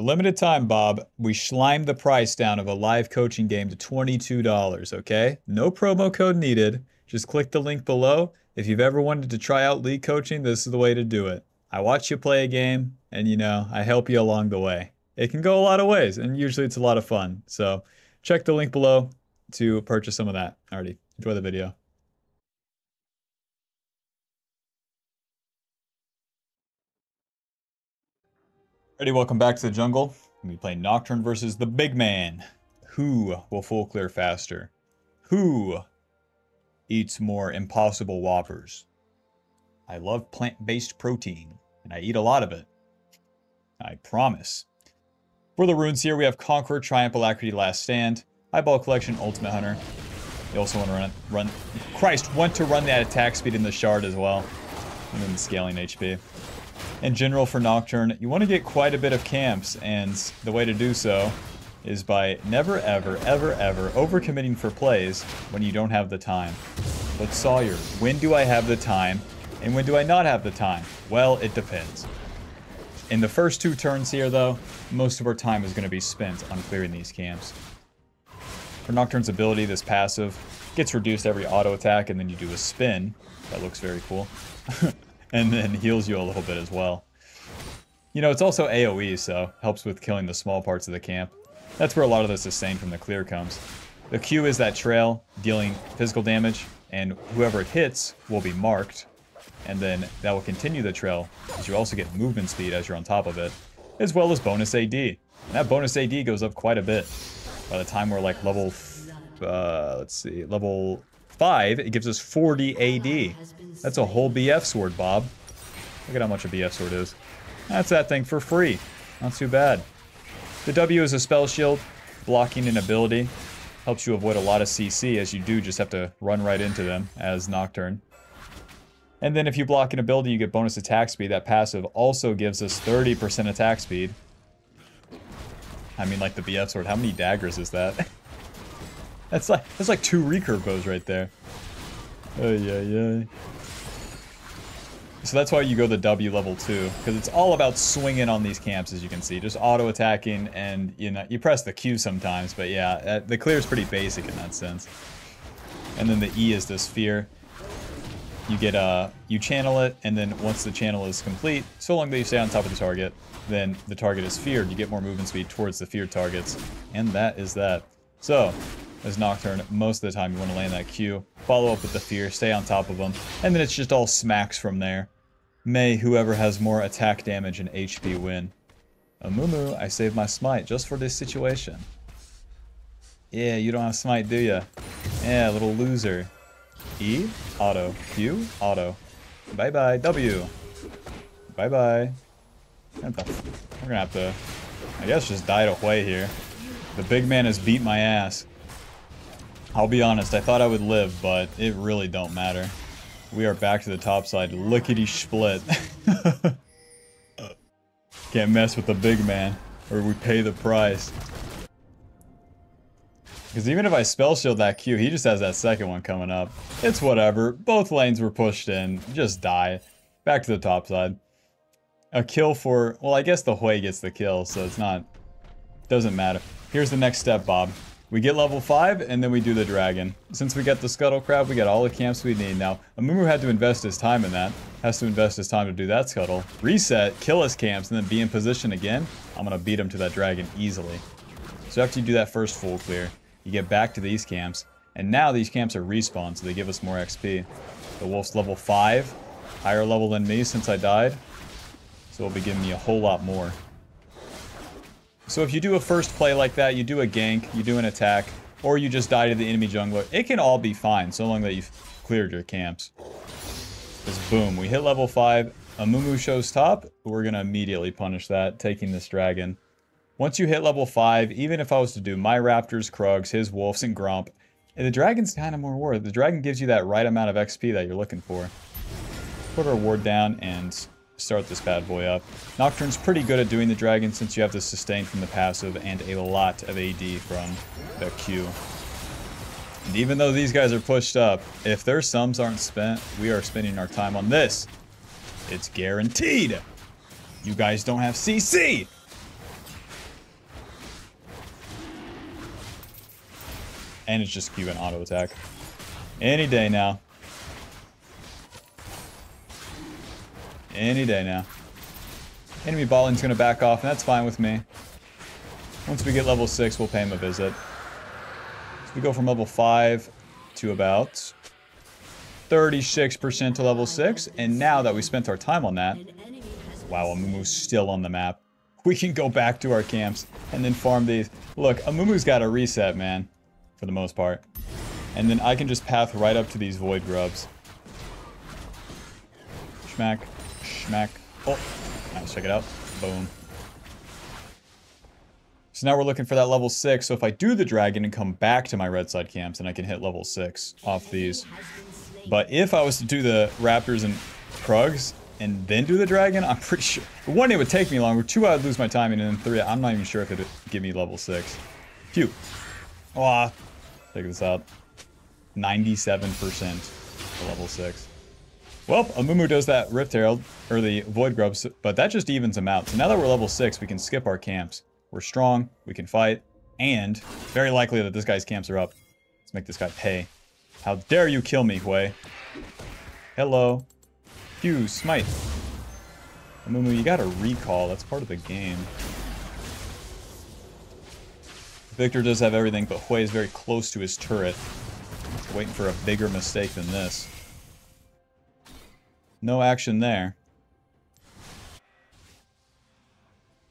For limited time, Bob, we slimed the price down of a live coaching game to $22, okay? No promo code needed. Just click the link below. If you've ever wanted to try out league coaching, this is the way to do it. I watch you play a game, and you know, I help you along the way. It can go a lot of ways, and usually it's a lot of fun. So check the link below to purchase some of that. Alrighty, enjoy the video. Ready, welcome back to the jungle. We play Nocturne versus the big man. Who will full clear faster? Who eats more impossible whoppers? I love plant-based protein, and I eat a lot of it. I promise. For the runes here, we have Conqueror, Triumph, Alacrity, Last Stand, Eyeball Collection, Ultimate Hunter. You also want to run, run... Christ, want to run that attack speed in the Shard as well. And then the scaling HP in general for Nocturne, you want to get quite a bit of camps, and the way to do so is by never ever, ever, ever overcommitting for plays when you don't have the time. But Sawyer, when do I have the time, and when do I not have the time? Well, it depends. In the first two turns here, though, most of our time is going to be spent on clearing these camps. For Nocturne's ability, this passive gets reduced every auto attack, and then you do a spin. That looks very cool. and then heals you a little bit as well. You know, it's also AoE, so helps with killing the small parts of the camp. That's where a lot of the sustain from the clear comes. The Q is that trail, dealing physical damage, and whoever it hits will be marked, and then that will continue the trail, as you also get movement speed as you're on top of it, as well as bonus AD. And that bonus AD goes up quite a bit. By the time we're like level, uh, let's see, level 5, it gives us 40 AD. That's a whole BF sword, Bob. Look at how much a BF sword is. That's that thing for free. Not too bad. The W is a spell shield, blocking an ability. Helps you avoid a lot of CC, as you do just have to run right into them as Nocturne. And then if you block an ability, you get bonus attack speed. That passive also gives us 30% attack speed. I mean, like the BF sword. How many daggers is that? That's like that's like two recurve bows right there. Oh yeah, yeah. So that's why you go the W level 2, because it's all about swinging on these camps, as you can see. Just auto-attacking, and, you know, you press the Q sometimes, but yeah, uh, the clear is pretty basic in that sense. And then the E is the sphere. You get, uh, you channel it, and then once the channel is complete, so long that you stay on top of the target, then the target is feared. You get more movement speed towards the feared targets, and that is that. So, as Nocturne, most of the time you want to land that Q, follow up with the Fear, stay on top of them, and then it's just all smacks from there. May whoever has more attack damage and HP win. Amumu, I saved my smite just for this situation. Yeah, you don't have smite, do ya? Yeah, little loser. E, auto. Q, auto. Bye-bye, W. Bye-bye. We're gonna have to, I guess, just die to Hwei here. The big man has beat my ass. I'll be honest, I thought I would live, but it really don't matter. We are back to the top side. Lickety split. Can't mess with the big man, or we pay the price. Because even if I spell shield that Q, he just has that second one coming up. It's whatever. Both lanes were pushed in. Just die. Back to the top side. A kill for... Well, I guess the Hwei gets the kill, so it's not... Doesn't matter. Here's the next step, Bob. We get level 5, and then we do the dragon. Since we get the scuttle crab, we got all the camps we need. Now, Amumu had to invest his time in that. Has to invest his time to do that scuttle. Reset, kill his camps, and then be in position again. I'm gonna beat him to that dragon easily. So after you do that first full clear, you get back to these camps. And now these camps are respawned, so they give us more XP. The wolf's level 5, higher level than me since I died. So it'll be giving me a whole lot more. So if you do a first play like that, you do a gank, you do an attack, or you just die to the enemy jungler, it can all be fine, so long that you've cleared your camps. Because boom, we hit level 5, Amumu shows top, we're going to immediately punish that, taking this dragon. Once you hit level 5, even if I was to do my raptors, Krugs, his wolves, and Gromp, eh, the dragon's kind of more worth. The dragon gives you that right amount of XP that you're looking for. Put our ward down and start this bad boy up. Nocturne's pretty good at doing the dragon since you have the sustain from the passive and a lot of AD from the Q. And even though these guys are pushed up, if their sums aren't spent, we are spending our time on this. It's guaranteed. You guys don't have CC. And it's just Q and auto attack. Any day now. Any day now. Enemy balling's gonna back off, and that's fine with me. Once we get level 6, we'll pay him a visit. So we go from level 5 to about 36% to level 6, and now that we spent our time on that, wow, Amumu's still on the map. We can go back to our camps and then farm these. Look, Amumu's got a reset, man, for the most part. And then I can just path right up to these Void Grubs. Schmack, schmack. Oh, nice, check it out. Boom. So now we're looking for that level 6, so if I do the dragon and come back to my red side camps, then I can hit level 6 off these. But if I was to do the raptors and krugs, and then do the dragon, I'm pretty sure... One, it would take me longer. Two, I would lose my timing. And then three, I'm not even sure if it would give me level 6. Phew. Ah, check this out. 97% to level 6. Well, Amumu does that Rift Herald, or the Void Grubs, but that just evens them out. So now that we're level 6, we can skip our camps. We're strong, we can fight, and very likely that this guy's camps are up. Let's make this guy pay. How dare you kill me, Hwei. Hello. Phew, smite. Amumu, you gotta recall. That's part of the game. Viktor does have everything, but Hwei is very close to his turret. Waiting for a bigger mistake than this. No action there.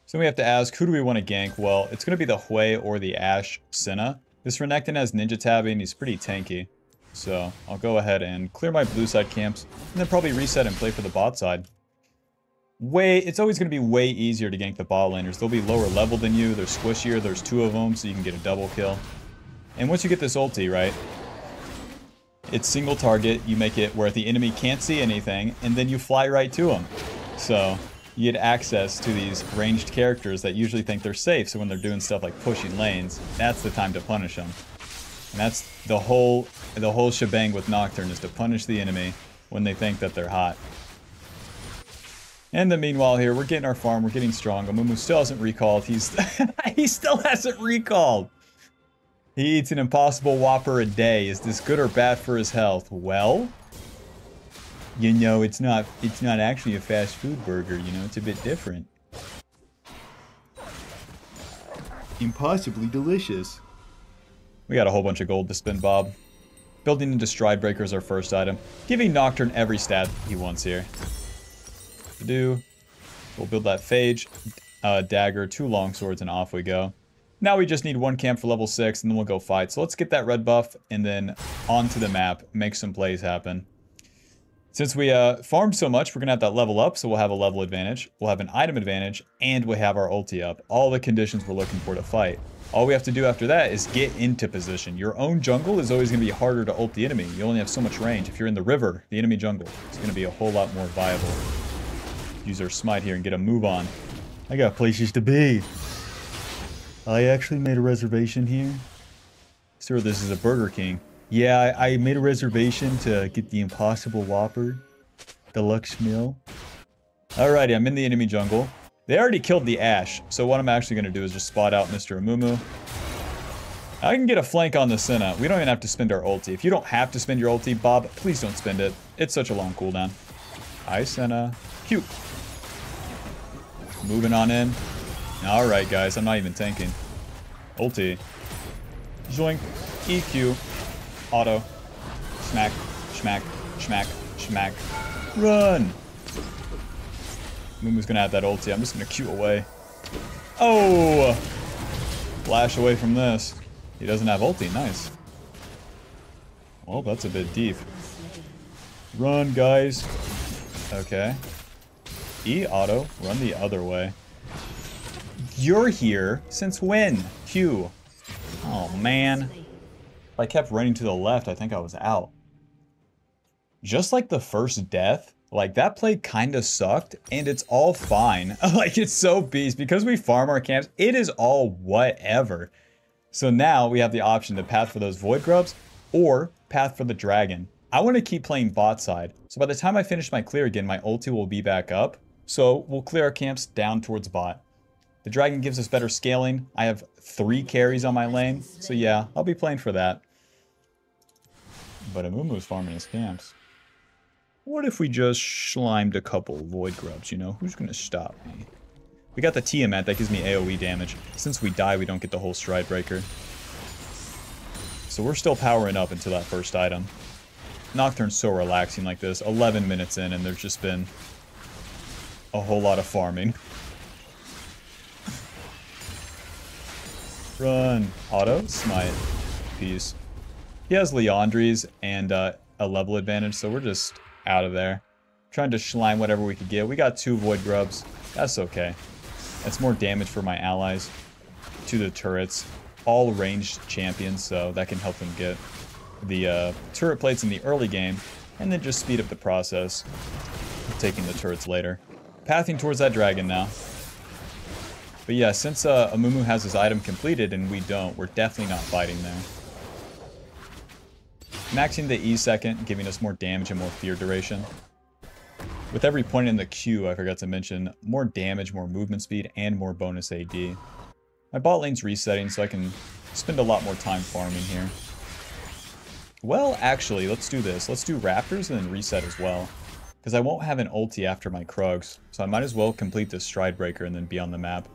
So we have to ask, who do we want to gank? Well, it's going to be the Hwei or the Ashe Senna. This Renekton has Ninja Tabi and he's pretty tanky. So I'll go ahead and clear my blue side camps and then probably reset and play for the bot side. Way, it's always going to be way easier to gank the bot laners. They'll be lower level than you, they're squishier, there's two of them, so you can get a double kill. And once you get this ulti, right, it's single target, you make it where the enemy can't see anything, and then you fly right to them. So you get access to these ranged characters that usually think they're safe, so when they're doing stuff like pushing lanes, that's the time to punish them. And that's the whole the whole shebang with Nocturne is to punish the enemy when they think that they're hot. And then meanwhile here, we're getting our farm, we're getting strong. Amumu still hasn't recalled. He's he still hasn't recalled. He eats an impossible whopper a day. Is this good or bad for his health? Well, you know, it's not it's not actually a fast food burger, you know, it's a bit different. Impossibly delicious. We got a whole bunch of gold to spend, Bob. Building into Stride Breaker is our first item. Giving Nocturne every stat he wants here. To do. We'll build that Phage, uh, Dagger, two long swords, and off we go. Now we just need one camp for level 6, and then we'll go fight. So let's get that red buff, and then onto the map, make some plays happen. Since we uh, farmed so much, we're going to have that level up, so we'll have a level advantage, we'll have an item advantage, and we have our ulti up. All the conditions we're looking for to fight. All we have to do after that is get into position. Your own jungle is always going to be harder to ult the enemy. You only have so much range. If you're in the river, the enemy jungle, it's going to be a whole lot more viable. Use our smite here and get a move on. I got places to be. I actually made a reservation here. Sir, this is a Burger King. Yeah, I, I made a reservation to get the Impossible Whopper. Deluxe meal. Alrighty, I'm in the enemy jungle. They already killed the Ashe, so what I'm actually going to do is just spot out Mr. Amumu. I can get a flank on the Senna. We don't even have to spend our ulti. If you don't have to spend your ulti, Bob, please don't spend it. It's such a long cooldown. Hi, Senna. Cute. Moving on in. Alright, guys. I'm not even tanking. Ulti. Zoink. EQ. Auto. Smack. Schmack. Schmack. Schmack. Run! Mumu's gonna have that ulti. I'm just gonna Q away. Oh! Flash away from this. He doesn't have ulti. Nice. Well, that's a bit deep. Run, guys. Okay. E auto. Run the other way. You're here. Since when? Q. Oh, man. If I kept running to the left, I think I was out. Just like the first death, like, that play kind of sucked, and it's all fine. like, it's so beast. Because we farm our camps, it is all whatever. So now we have the option to path for those Void Grubs, or path for the Dragon. I want to keep playing bot side, so by the time I finish my clear again, my ulti will be back up. So we'll clear our camps down towards bot. The Dragon gives us better scaling. I have three carries on my lane, so yeah, I'll be playing for that. But Amumu's farming his camps. What if we just slimed a couple Void Grubs, you know? Who's gonna stop me? We got the Tiamat, that gives me AoE damage. Since we die, we don't get the whole Stride Breaker. So we're still powering up until that first item. Nocturne's so relaxing like this. 11 minutes in, and there's just been a whole lot of farming. Run. Auto. Smite. Peace. He has Liandry's and uh, a level advantage, so we're just out of there. Trying to slime whatever we could get. We got two Void Grubs. That's okay. That's more damage for my allies to the turrets. All ranged champions, so that can help them get the uh, turret plates in the early game, and then just speed up the process of taking the turrets later. Pathing towards that dragon now. But yeah, since uh, Amumu has his item completed and we don't, we're definitely not fighting there. Maxing the E second, giving us more damage and more fear duration. With every point in the Q, I forgot to mention, more damage, more movement speed, and more bonus AD. My bot lane's resetting, so I can spend a lot more time farming here. Well, actually, let's do this. Let's do Raptors and then reset as well. Because I won't have an ulti after my Krugs, so I might as well complete this Stride Breaker and then be on the map.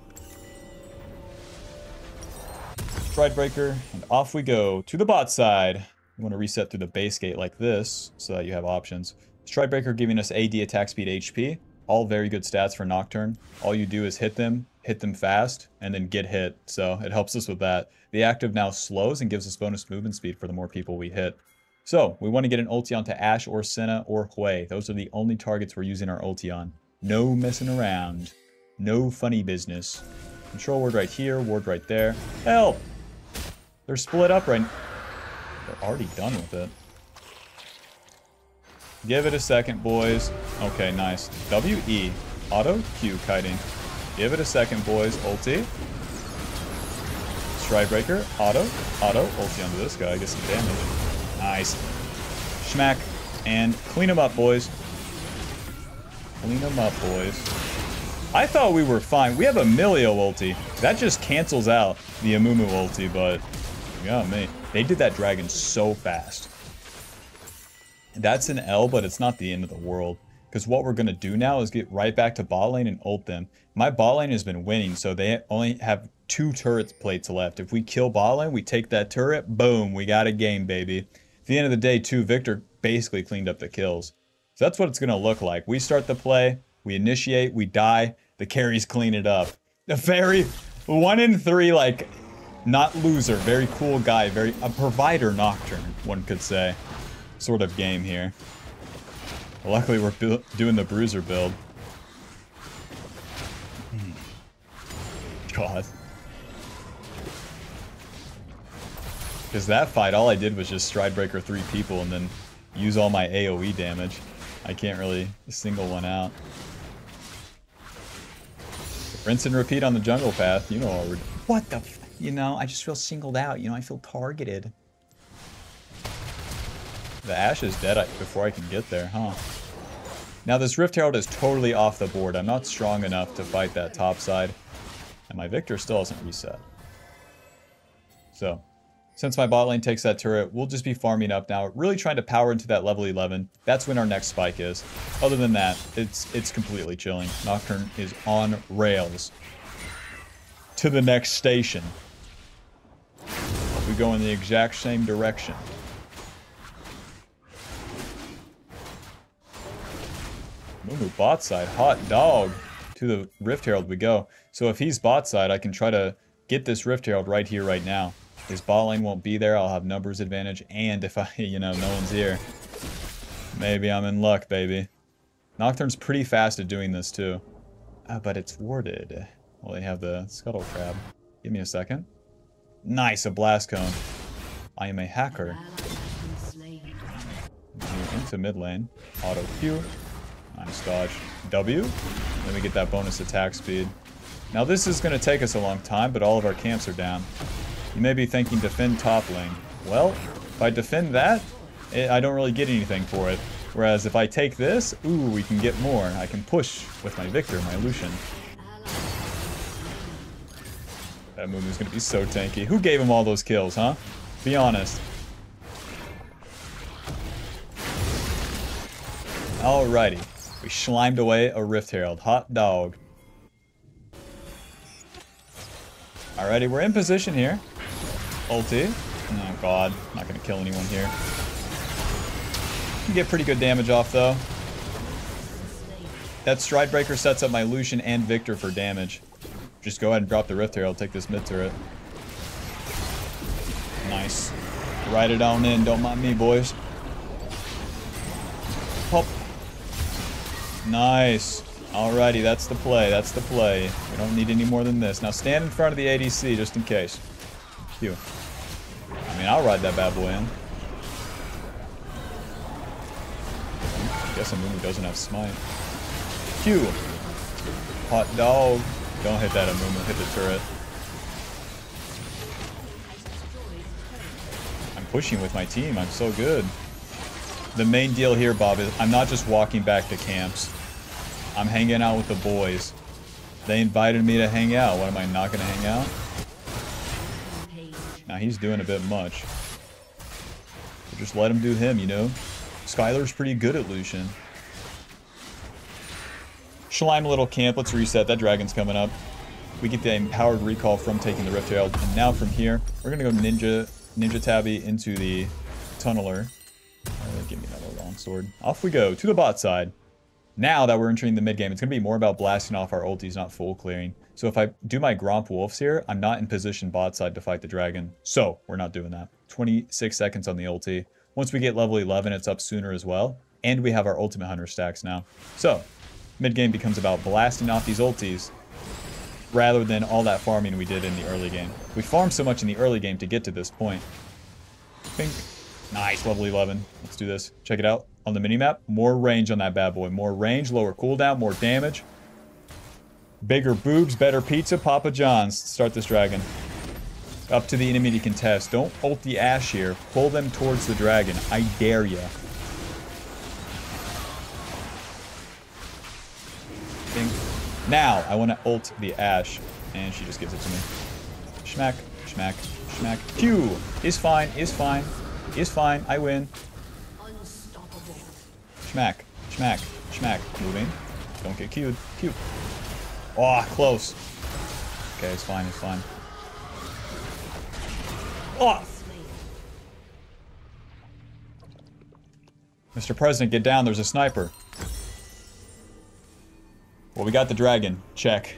Stride Breaker, and off we go to the bot side. You want to reset through the base gate like this, so that you have options. Stride Breaker giving us AD attack speed HP. All very good stats for Nocturne. All you do is hit them, hit them fast, and then get hit. So it helps us with that. The active now slows and gives us bonus movement speed for the more people we hit. So we want to get an ulti onto Ashe or Senna or Hwei. Those are the only targets we're using our ulti on. No messing around. No funny business. Control ward right here, ward right there. Help! They're split up right they're already done with it. Give it a second, boys. Okay, nice. WE. Auto Q kiting. Give it a second, boys. Ulti. Stride Breaker. Auto. Auto. Ulti onto this guy. Get some damage. Nice. Schmack. And clean them up, boys. Clean them up, boys. I thought we were fine. We have a Milio ulti. That just cancels out the Amumu ulti, but... Yeah, me. They did that dragon so fast. That's an L, but it's not the end of the world. Because what we're going to do now is get right back to bot lane and ult them. My bot lane has been winning, so they only have two turret plates left. If we kill bot lane, we take that turret, boom, we got a game, baby. At the end of the day, too, Viktor basically cleaned up the kills. So that's what it's going to look like. We start the play, we initiate, we die, the carries clean it up. A very one in three, like, not loser, very cool guy, very a provider nocturne, one could say, sort of game here. Luckily, we're doing the bruiser build. Hmm. God. Because that fight, all I did was just Stride Breaker three people and then use all my AoE damage. I can't really single one out. Rinse and repeat on the jungle path. You know what we're... What the you know, I just feel singled out. You know, I feel targeted. The Ashe is dead before I can get there, huh? Now this Rift Herald is totally off the board. I'm not strong enough to fight that top side. And my Viktor still hasn't reset. So, since my bot lane takes that turret, we'll just be farming up now, really trying to power into that level 11. That's when our next spike is. Other than that, it's it's completely chilling. Nocturne is on rails. To the next station we go in the exact same direction. Mumu bot side, hot dog. To the Rift Herald we go. So if he's bot side, I can try to get this Rift Herald right here, right now. His bot lane won't be there, I'll have numbers advantage, and if I, you know, no one's here, maybe I'm in luck, baby. Nocturne's pretty fast at doing this, too. Uh, but it's warded. Well, they have the Scuttle Crab. Give me a second. Nice, a blast cone. I am a hacker. Into mid lane. Auto Q. Nice dodge. W. Then we get that bonus attack speed. Now this is going to take us a long time, but all of our camps are down. You may be thinking defend top lane. Well, if I defend that, it, I don't really get anything for it. Whereas if I take this, ooh, we can get more. I can push with my Viktor, my Lucian. That is gonna be so tanky. Who gave him all those kills, huh? Be honest. Alrighty. We slimed away a Rift Herald. Hot dog. Alrighty, we're in position here. Ulti. Oh god, not gonna kill anyone here. Can get pretty good damage off though. That Stride Breaker sets up my Lucian and Viktor for damage. Just go ahead and drop the Rift here. I'll take this mid turret. Nice. Ride it on in. Don't mind me, boys. Pop. Nice. Alrighty, that's the play. That's the play. We don't need any more than this. Now stand in front of the ADC just in case. Q. I mean, I'll ride that bad boy in. Guess I guess Amumu doesn't have smite. Q. Hot dog. Don't hit that Amumu. Hit the turret. I'm pushing with my team. I'm so good. The main deal here, Bob, is I'm not just walking back to camps. I'm hanging out with the boys. They invited me to hang out. What, am I not going to hang out? Now he's doing a bit much. Just let him do him, you know? Skylar's pretty good at Lucian. Schleim little camp. Let's reset. That dragon's coming up. We get the empowered recall from taking the Rift Herald. And now from here, we're going to go Ninja Ninja Tabi into the Tunneler. Uh, give me another long sword. Off we go to the bot side. Now that we're entering the mid game, it's going to be more about blasting off our ultis, not full clearing. So if I do my Gromp Wolves here, I'm not in position bot side to fight the dragon. So we're not doing that. 26 seconds on the ulti. Once we get level 11, it's up sooner as well. And we have our Ultimate Hunter stacks now. So mid game becomes about blasting off these ultis rather than all that farming we did in the early game. We farmed so much in the early game to get to this point. Bink. Nice, level 11. Let's do this. Check it out. On the minimap, more range on that bad boy. More range, lower cooldown, more damage. Bigger boobs, better pizza, Papa John's. Start this dragon. Up to the enemy to contest. Don't ult the Ashe here. Pull them towards the dragon. I dare ya. Now, I want to ult the Ashe, And she just gives it to me. Schmack, schmack, schmack. Q is fine, is fine, is fine. I win. Schmack, schmack, schmack. Moving. Don't get queued. Q. Oh, close. Okay, it's fine, it's fine. Ah! Oh! Mr. President, get down. There's a sniper. Well, we got the dragon. Check.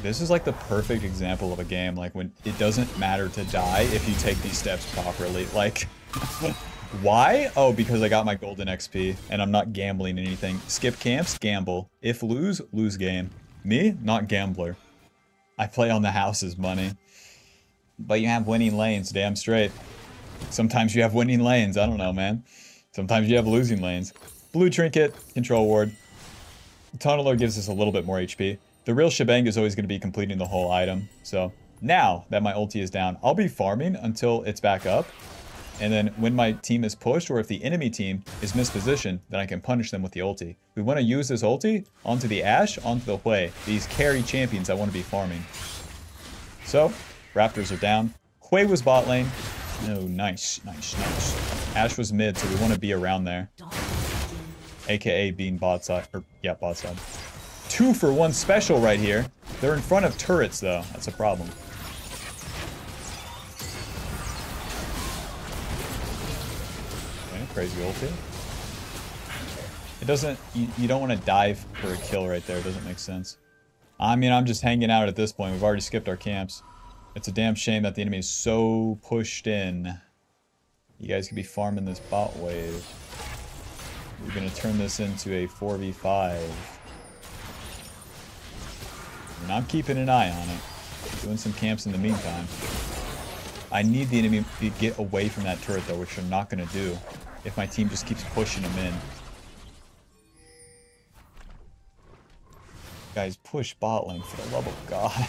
This is like the perfect example of a game, like when it doesn't matter to die if you take these steps properly. Like, why? Oh, because I got my golden XP and I'm not gambling anything. Skip camps, gamble. If lose, lose game. Me, not gambler. I play on the house's money. But you have winning lanes, damn straight. Sometimes you have winning lanes, I don't know, man. Sometimes you have losing lanes. Blue trinket, control ward. Tunneler gives us a little bit more HP. The real shebang is always going to be completing the whole item. So now that my ulti is down, I'll be farming until it's back up. And then when my team is pushed, or if the enemy team is mispositioned, then I can punish them with the ulti. We want to use this ulti onto the Ashe, onto the Hwei. These carry champions I want to be farming. So, Raptors are down. Hwei was bot lane. Oh, nice, nice, nice. Ashe was mid, so we want to be around there aka being bot side, or yeah, bot side. Two for one special right here. They're in front of turrets though, that's a problem. Okay, crazy ulti. It doesn't, you, you don't want to dive for a kill right there, it doesn't make sense. I mean, I'm just hanging out at this point, we've already skipped our camps. It's a damn shame that the enemy is so pushed in. You guys could be farming this bot wave. We're going to turn this into a 4v5. And I'm keeping an eye on it. Doing some camps in the meantime. I need the enemy to get away from that turret though, which I'm not going to do if my team just keeps pushing them in. Guys, push bot lane for the love of God.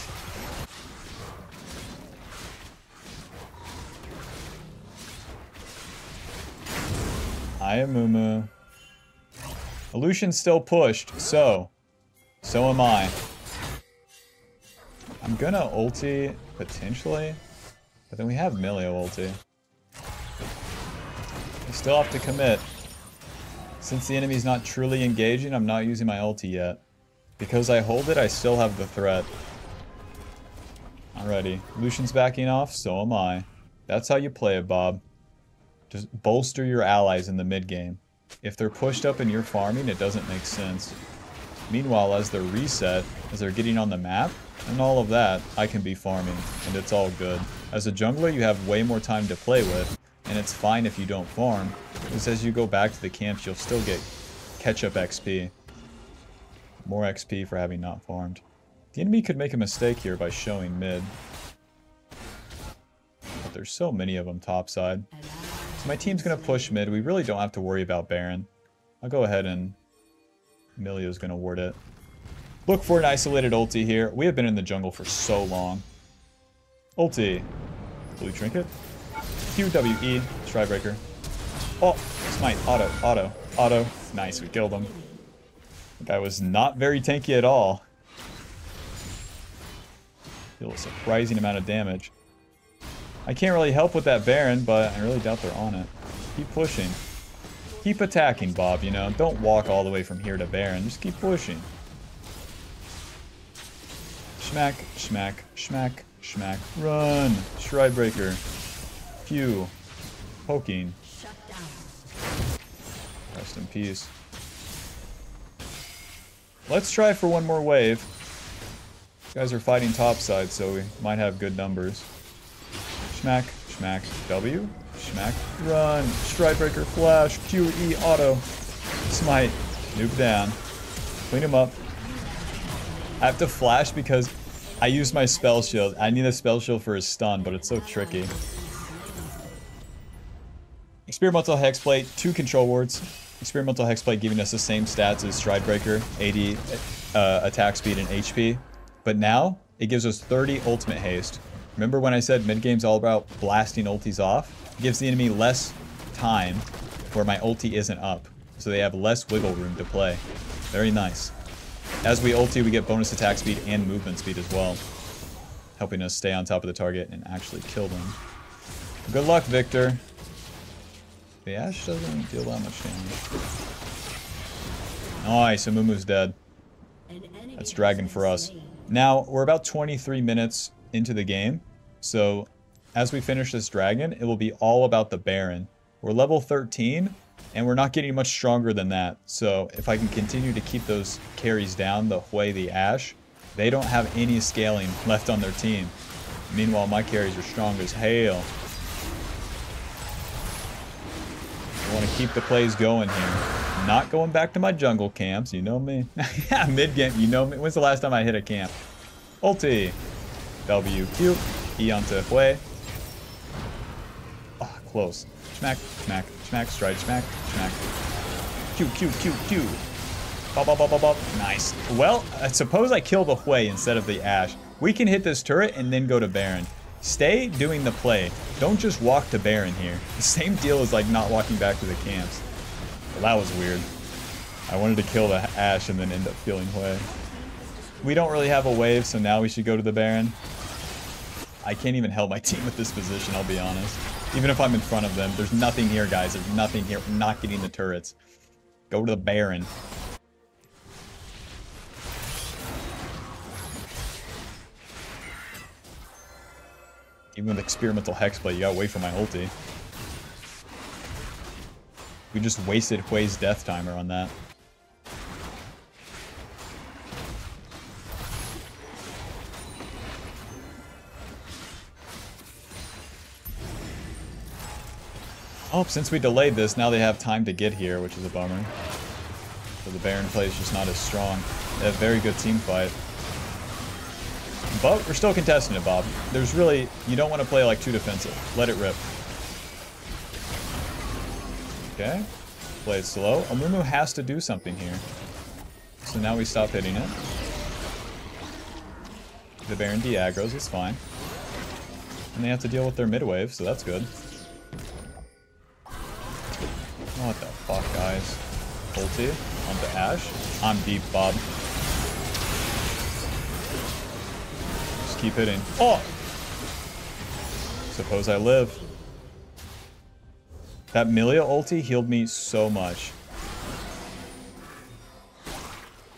I am Mumu. Lucian's still pushed, so... So am I. I'm gonna ulti, potentially. But then we have Milio ulti. We still have to commit. Since the enemy's not truly engaging, I'm not using my ulti yet. Because I hold it, I still have the threat. Alrighty. Lucian's backing off, so am I. That's how you play it, Bob. Just bolster your allies in the mid game. If they're pushed up and you're farming, it doesn't make sense. Meanwhile, as they're reset, as they're getting on the map, and all of that, I can be farming, and it's all good. As a jungler, you have way more time to play with, and it's fine if you don't farm, because as you go back to the camps, you'll still get catch-up XP. More XP for having not farmed. The enemy could make a mistake here by showing mid. But there's so many of them topside. My team's going to push mid. We really don't have to worry about Baron. I'll go ahead and... Emilio's going to ward it. Look for an isolated ulti here. We have been in the jungle for so long. Ulti. Blue trinket. QWE. Stridebreaker. Oh, smite. Auto. Auto. Auto. Nice, we killed him. Guy was not very tanky at all. Deal a surprising amount of damage. I can't really help with that Baron, but I really doubt they're on it. Keep pushing. Keep attacking, Bob, you know. Don't walk all the way from here to Baron. Just keep pushing. Schmack, schmack, schmack, schmack. Run! Stridebreaker. Pew. Poking. Rest in peace. Let's try for one more wave. These guys are fighting topside, so we might have good numbers. Schmack, schmack, W, schmack, run, Stridebreaker, flash, Q, E, auto, smite, nuke down, clean him up. I have to flash because I use my spell shield. I need a spell shield for his stun, but it's so tricky. Experimental Hexplate, two control wards. Experimental Hexplate giving us the same stats as Stridebreaker, 80 uh, attack speed and HP. But now, it gives us 30 ultimate haste. Remember when I said mid-game's all about blasting ultis off? It gives the enemy less time where my ulti isn't up. So they have less wiggle room to play. Very nice. As we ulti, we get bonus attack speed and movement speed as well. Helping us stay on top of the target and actually kill them. Good luck, Viktor. The Ashe doesn't deal that much damage. Nice, Amumu's dead. That's Dragon for us. Now, we're about 23 minutes into the game, so as we finish this Dragon, it will be all about the Baron. We're level 13, and we're not getting much stronger than that, so if I can continue to keep those carries down, the Hwei, the Ashe, they don't have any scaling left on their team. Meanwhile, my carries are strong as hell. I want to keep the plays going here. Not going back to my jungle camps, you know me. yeah, mid-game, you know me. When's the last time I hit a camp? Ulti. W, Q, E onto Hwei. Oh, ah, close. Smack, smack, smack, stride, smack, smack. Q, Q, Q, Q. Bop, bop, bop, bop, bop. Nice. Well, suppose I kill the Hwei instead of the Ashe. We can hit this turret and then go to Baron. Stay doing the play. Don't just walk to Baron here. The same deal as like not walking back to the camps. Well, that was weird. I wanted to kill the Ashe and then end up killing Hwei. We don't really have a wave, so now we should go to the Baron. I can't even help my team with this position, I'll be honest. Even if I'm in front of them, there's nothing here, guys. There's nothing here. Not getting the turrets. Go to the Baron. Even with experimental hexplate, you gotta wait for my ulti. We just wasted Hwei's death timer on that. Oh, since we delayed this, now they have time to get here, which is a bummer. So the Baron play is just not as strong. They have very good team fight. But we're still contesting it, Bob. There's really, you don't want to play like too defensive. Let it rip. Okay. Play it slow. Amumu has to do something here. So now we stop hitting it. The Baron de-aggros, it's fine. And they have to deal with their mid-wave, so that's good. Ulti onto Ashe. I'm deep, Bob. Just keep hitting. Oh! Suppose I live. That Milio ulti healed me so much.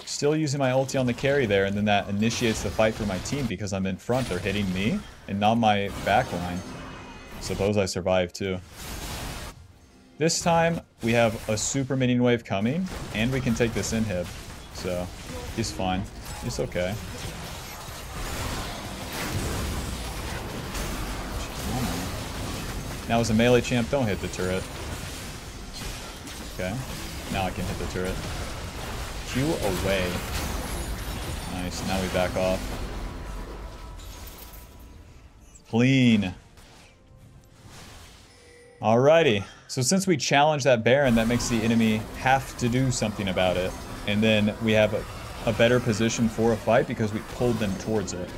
Still using my ulti on the carry there, and then that initiates the fight for my team because I'm in front. They're hitting me and not my backline. Suppose I survive too. This time, we have a super minion wave coming, and we can take this inhib. So, he's fine. He's okay. Now as a melee champ, don't hit the turret. Okay. Now I can hit the turret. Q away. Nice. Now we back off. Clean. Alrighty. So since we challenge that Baron, that makes the enemy have to do something about it. And then we have a, a better position for a fight because we pulled them towards it.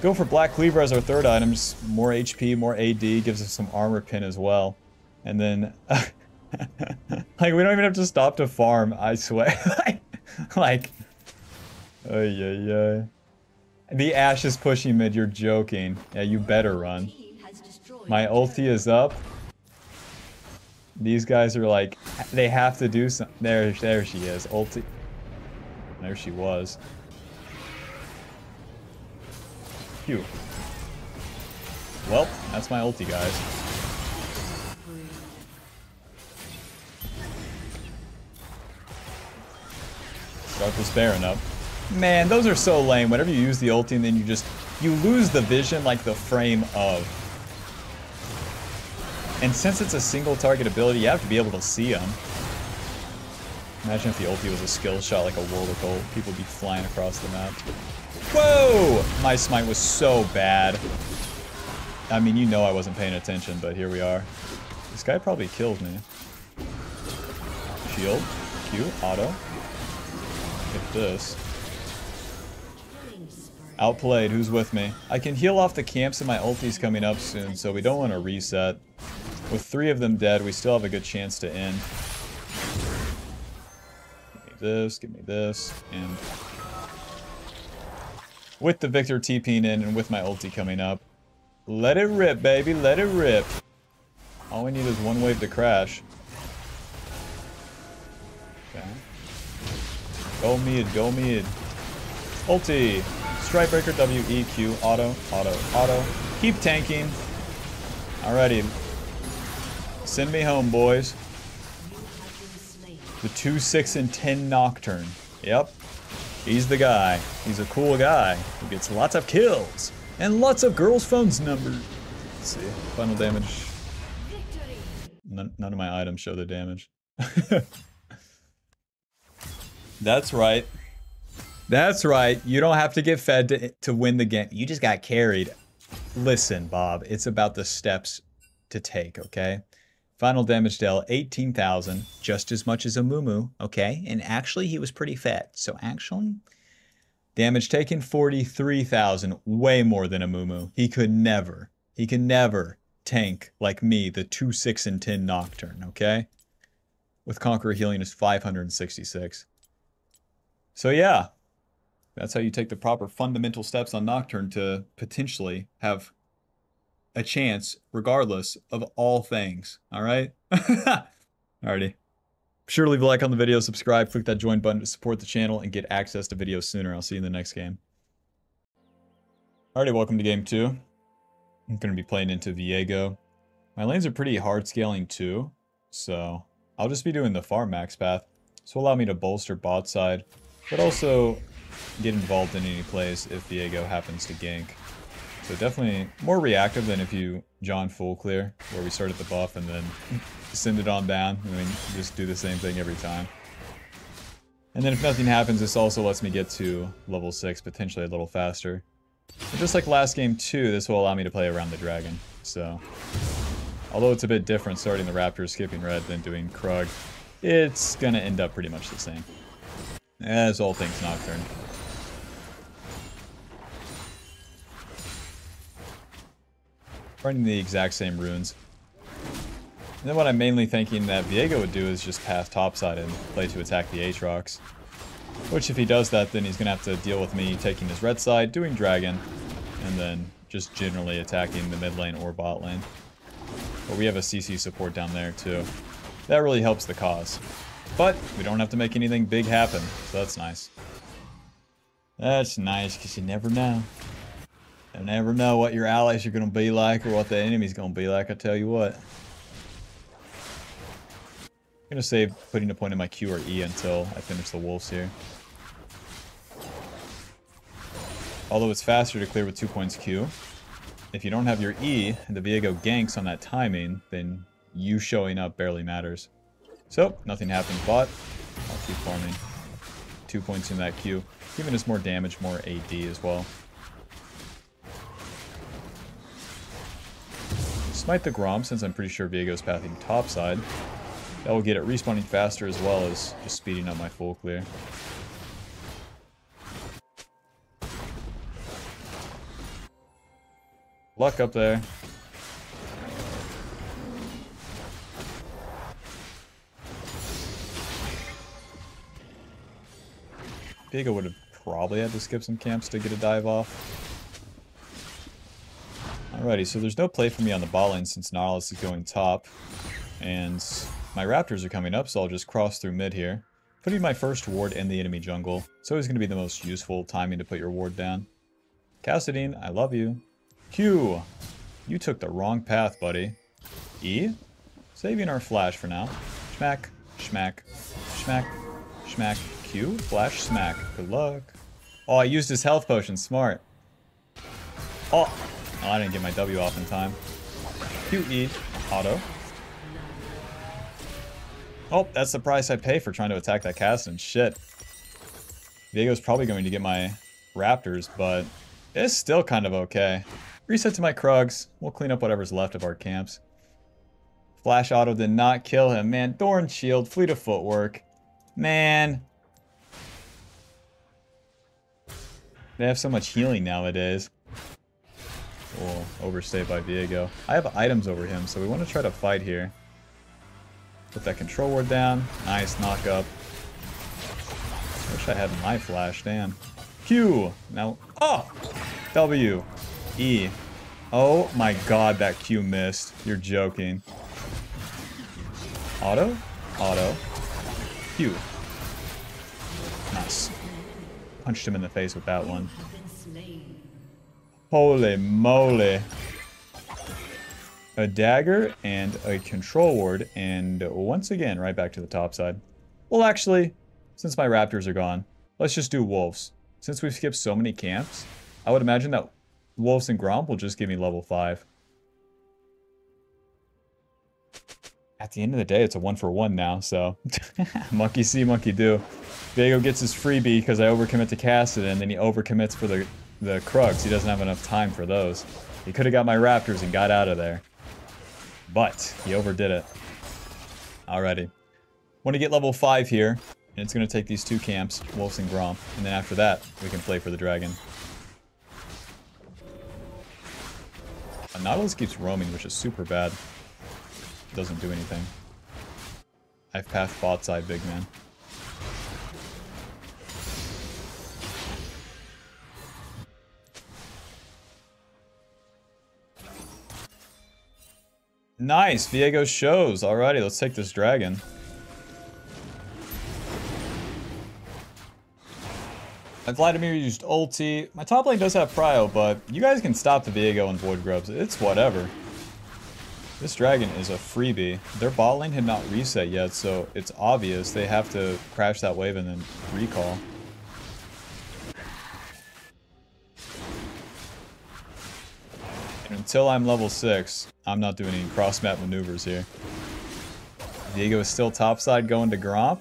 Go for Black Cleaver as our third item. Just more HP, more AD, gives us some armor pin as well. And then... like, we don't even have to stop to farm, I swear. like... Oh, yeah, yeah. The Ashe is pushing mid, you're joking. Yeah, you better run. My ulti is up. These guys are like, they have to do something. There, there she is. Ulti. There she was. Phew. Well, that's my ulti, guys. Start this Baron up. Man, those are so lame. Whenever you use the ulti and then you just, you lose the vision like the frame of. And since it's a single target ability, you have to be able to see them. Imagine if the ulti was a skill shot like a World of Gold. People would be flying across the map. Whoa! My smite was so bad. I mean, you know I wasn't paying attention, but here we are. This guy probably killed me. Shield. Q. Auto. Hit this. Outplayed. Who's with me? I can heal off the camps and my ulti's coming up soon, so we don't want to reset. With three of them dead, we still have a good chance to end. Give me this, give me this, and... With the Viktor TPing in and with my ulti coming up. Let it rip, baby, let it rip. All we need is one wave to crash. Okay. Go mid, go mid. Ulti. Stridebreaker, W, E, Q, auto, auto, auto. Keep tanking. Alrighty, Send me home, boys. The 2, 6, and 10 Nocturne. Yep. He's the guy. He's a cool guy who gets lots of kills and lots of girls' phones numbered. Let's see. Final damage. None, none of my items show the damage. That's right. That's right. You don't have to get fed to, to win the game. You just got carried. Listen, Bob, it's about the steps to take, okay? Final damage dealt 18,000, just as much as Amumu, okay? And actually, he was pretty fat. So actually, damage taken 43,000, way more than Amumu. He could never, he could never tank like me, the 2, 6, and 10 Nocturne, okay? With Conqueror healing is 566. So yeah, that's how you take the proper fundamental steps on Nocturne to potentially have a chance regardless of all things. All right? Alrighty. Be sure to leave a like on the video, subscribe, click that join button to support the channel and get access to videos sooner. I'll see you in the next game. Alrighty, welcome to game two. I'm going to be playing into Viego. My lanes are pretty hard scaling too, so I'll just be doing the farm max path. Will allow me to bolster bot side, but also get involved in any plays if Viego happens to gank. So definitely more reactive than if you John full clear, where we start at the buff and then send it on down, and then just do the same thing every time. And then if nothing happens, this also lets me get to level 6, potentially a little faster. But just like last game too, this will allow me to play around the dragon. So, although it's a bit different starting the Raptor skipping red than doing Krug, it's gonna end up pretty much the same. As all things Nocturne. Running the exact same runes. And then what I'm mainly thinking that Viego would do is just path topside and play to attack the Aatrox. Which if he does that, then he's going to have to deal with me taking his red side, doing dragon, and then just generally attacking the mid lane or bot lane. But we have a CC support down there too. That really helps the cause. But we don't have to make anything big happen, so that's nice. That's nice, because you never know. You never know what your allies are going to be like or what the enemy's going to be like, I tell you what. I'm going to save putting a point in my Q or E until I finish the wolves here. Although it's faster to clear with two points Q. If you don't have your E and the Viego ganks on that timing, then you showing up barely matters. So, nothing happens, but I'll keep farming. Two points in that Q, giving us more damage, more AD as well. Smite the Gromp, since I'm pretty sure Viego's pathing topside. That will get it respawning faster as well as just speeding up my full clear. Luck up there. Viego would have probably had to skip some camps to get a dive off. Alrighty, so there's no play for me on the bot lane since Nautilus is going top. And my Raptors are coming up, so I'll just cross through mid here. Putting my first ward in the enemy jungle. It's always going to be the most useful timing to put your ward down. Kassadin, I love you. Q, you took the wrong path, buddy. E, saving our flash for now. Schmack, schmack, schmack, schmack. Q, flash, smack. Good luck. Oh, I used his health potion. Smart. Oh. Oh I didn't get my W off in time. Q, E, auto. Oh, that's the price I pay for trying to attack that Kassadin. Shit. Viego's probably going to get my Raptors, but it's still kind of okay. Reset to my Krugs. We'll clean up whatever's left of our camps. Flash auto did not kill him. Man, Doran's Shield, Fleet of Footwork. Man, They have so much healing nowadays. Oh, overstayed by Viego. I have items over him, so we want to try to fight here. Put that control ward down. Nice knock up. Wish I had my flash, damn. Q! Now, oh! W. E. Oh my god, that Q missed. You're joking. Auto? Auto. Q. Nice. Punched him in the face with that one. Holy moly. A dagger and a control ward, and once again, right back to the top side. Well, actually, since my raptors are gone, let's just do wolves. Since we've skipped so many camps, I would imagine that wolves and Gromp will just give me level 5. At the end of the day, it's a one for one now, so monkey see, monkey do. Viego gets his freebie because I overcommit to Kassadin, and then he overcommits for the, the Krugs. He doesn't have enough time for those. He could have got my Raptors and got out of there. But he overdid it. Alrighty. Want to get level 5 here, and it's going to take these two camps, Wolves and Gromp, and then after that, we can play for the Dragon. Uh, Nautilus keeps roaming, which is super bad. Doesn't do anything. I've pathed bot side, big man. Nice, Viego shows. Alrighty, let's take this dragon. Vladimir used ulti. My top lane does have prio, but you guys can stop the Viego and Void Grubs. It's whatever. This dragon is a freebie. Their bot lane had not reset yet, so it's obvious they have to crash that wave and then recall. Until I'm level 6, I'm not doing any cross-map maneuvers here. Viego is still topside going to Gromp.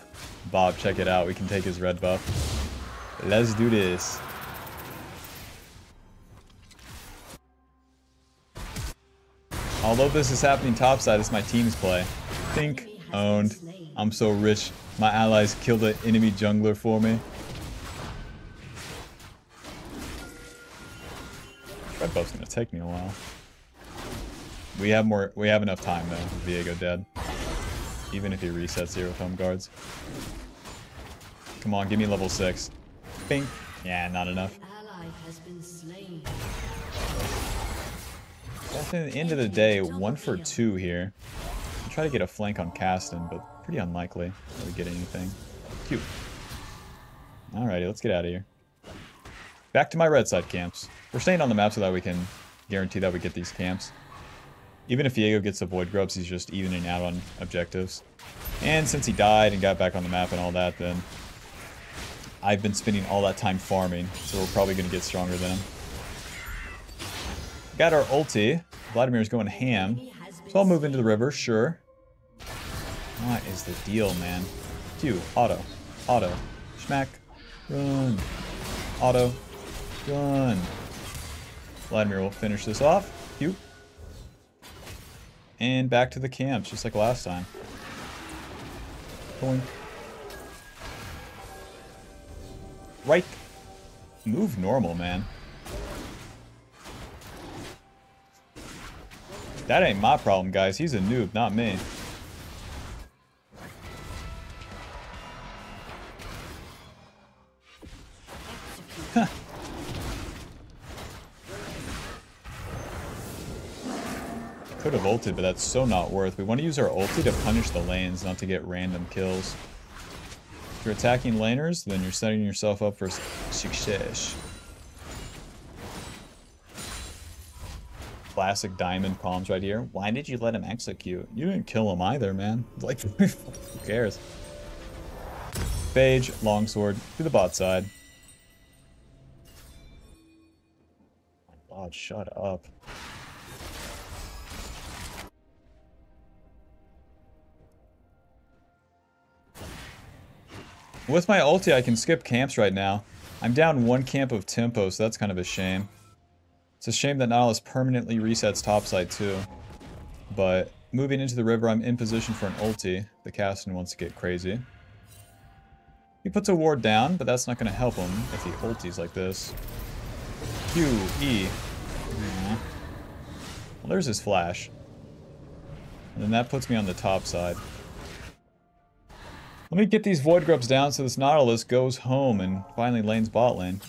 Bob, check it out. We can take his red buff. Let's do this. Although this is happening topside, it's my team's play. Think owned. I'm so rich. My allies killed an enemy jungler for me. Red buff's gonna take me a while. We have more. We have enough time though. Viego dead. Even if he resets zero foam guards. Come on, give me level six. Bing. Yeah, not enough. At the end of the day, one for two here. I'll try to get a flank on Kassadin, but Pretty unlikely that we get anything. Cute. Alrighty, let's get out of here. Back to my red side camps. We're staying on the map so that we can guarantee that we get these camps. Even if Viego gets the Void Grubs, he's just evening out on objectives. And since he died and got back on the map and all that, then I've been spending all that time farming, so we're probably going to get stronger than him. Got our ulti. Vladimir's going ham. So I'll move into the river, sure. What is the deal, man? Q, auto, auto, smack, run, auto, run. Vladimir will finish this off. Q. And back to the camps, just like last time. Going. Right. Move normal, man. That ain't my problem, guys. He's a noob, not me. Could have ulted, but that's so not worth. We want to use our ulti to punish the lanes, not to get random kills. If you're attacking laners, then you're setting yourself up for success. Classic diamond palms right here. Why did you let him execute? You didn't kill him either, man. Like, who cares? Phage, longsword, to the bot side. God, shut up. With my ulti, I can skip camps right now. I'm down one camp of tempo, so that's kind of a shame. It's a shame that Nautilus permanently resets topside too. But moving into the river, I'm in position for an ulti. The Kassadin wants to get crazy. He puts a ward down, but that's not going to help him if he ultis like this. Q, E. Well, there's his flash. And then that puts me on the top side. Let me get these Void Grubs down so this Nautilus goes home and finally lanes bot lane.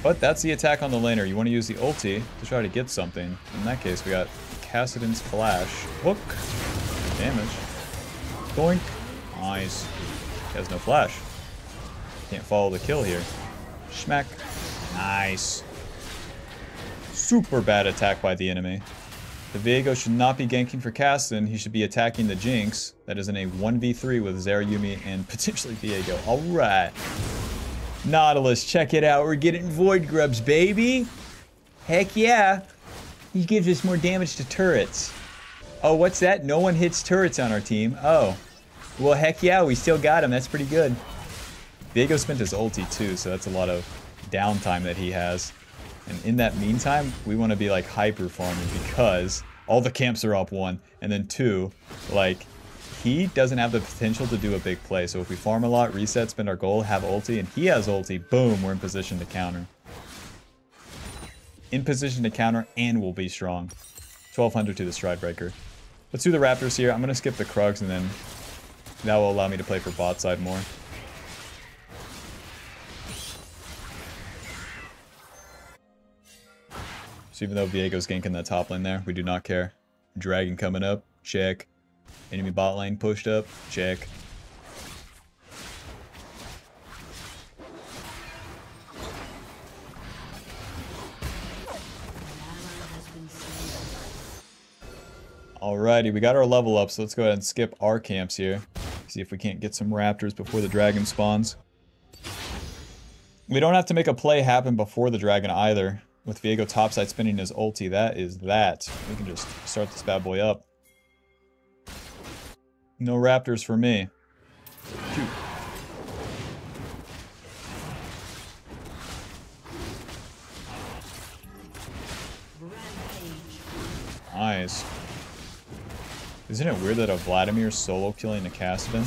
But that's the attack on the laner. You want to use the ulti to try to get something. In that case, we got Kassadin's Flash. Hook. Damage. Doink. Nice. He has no flash. Can't follow the kill here. Schmack. Nice. Super bad attack by the enemy. The Viego should not be ganking for Kassadin. He should be attacking the Jinx. That is in a 1v3 with Zeri Yuumi and potentially Viego. Alright. Nautilus, check it out. We're getting Void Grubs, baby. Heck yeah. He gives us more damage to turrets. Oh, what's that? No one hits turrets on our team. Oh. Well, heck yeah, we still got him. That's pretty good. Viego spent his ulti too, so that's a lot of downtime that he has. And in that meantime, we want to be like hyper farming because all the camps are up one. And then two, like he doesn't have the potential to do a big play. So if we farm a lot, reset, spend our gold, have ulti, and he has ulti, boom, we're in position to counter. In position to counter, and we'll be strong. 1200 to the Stridebreaker. Let's do the Raptors here. I'm going to skip the Krugs, and then that will allow me to play for bot side more. So even though Viego's ganking that top lane there, we do not care. Dragon coming up, check. Enemy bot lane pushed up, check. Alrighty, we got our level up, so let's go ahead and skip our camps here. See if we can't get some raptors before the dragon spawns. We don't have to make a play happen before the dragon either with Viego topside spinning his ulti. That is that. We can just start this bad boy up. No raptors for me. Shoot. Nice. Isn't it weird that a Vladimir solo killing a Kassadin?